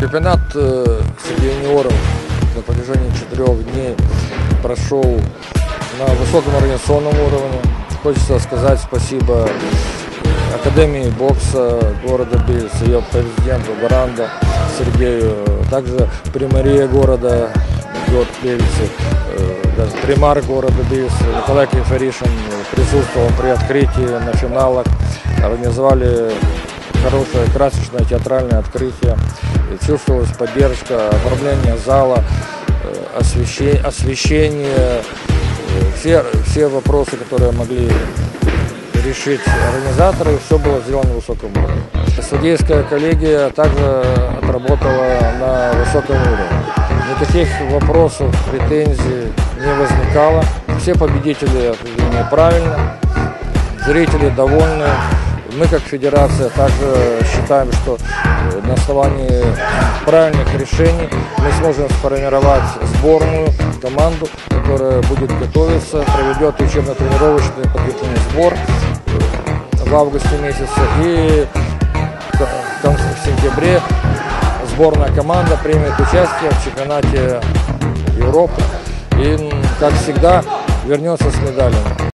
Чемпионат э, юниоров на протяжении четырех дней прошел на высоком организационном уровне. Хочется сказать спасибо Академии бокса города Бельца, ее президенту Баранда Сергею, а также примария города город Бельцы, э, даже примар города Бельца Николай Кайфаришин присутствовал при открытии на финалах, организовали хорошее красочное театральное открытие, чувствовалась поддержка, оформление зала, э, освещение, освещение э, все, все вопросы, которые могли решить организаторы, все было сделано на высоком уровне. Судейская коллегия также отработала на высоком уровне. Никаких вопросов, претензий не возникало. Все победители определены правильно, зрители довольны. Мы, как федерация, также считаем, что э, на основании правильных решений мы сможем сформировать сборную команду, которая будет готовиться, проведет учебно-тренировочный подготовительный сбор в августе месяце и в сентябре сборная команда примет участие в чемпионате Европы и, как всегда, вернется с медалями.